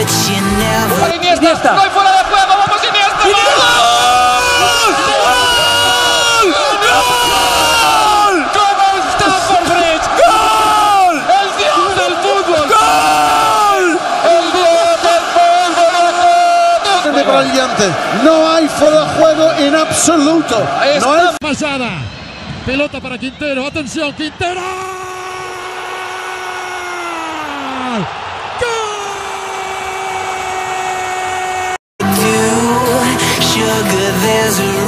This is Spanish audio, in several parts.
Iniesta. No hay fuera de juego, vamos Iniesta. ¿Cómo está Fabregas? El dios del fútbol. El dios del fútbol. de brillante. No hay fuera de juego en absoluto. No hay pasada. Pelota para Quintero. Atención, Quintero. Sugar, there's a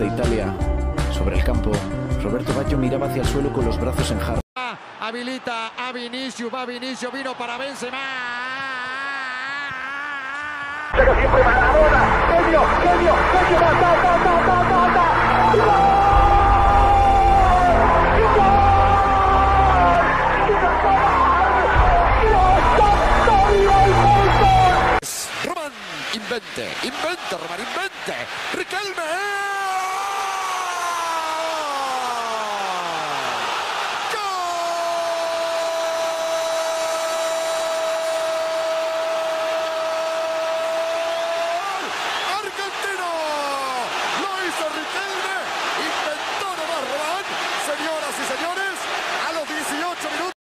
de Italia. Sobre el campo, Roberto Baggio miraba hacia el suelo con los brazos en jarra. Habilita a Vinicius. Va Vinicius. Vino para Benzema. Roman, invente, invente, Roman, invente. Riquelme.